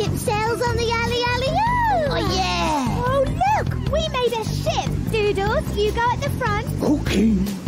ship sails on the alley alley oh! oh yeah! Oh look! We made a ship! Doodles, you go at the front. Okay.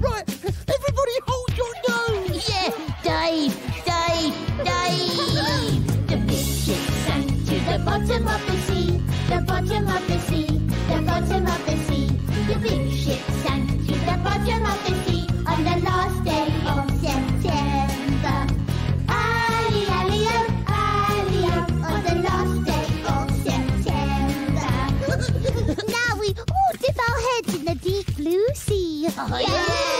right. Everybody hold your nose. Yeah, Dave, Dave, Dave. the big ship sank to the bottom of the sea, the bottom of the sea, the bottom of the sea. The big ship sank to the bottom of the sea. イエーイ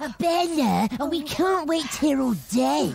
a and we can't wait here all day.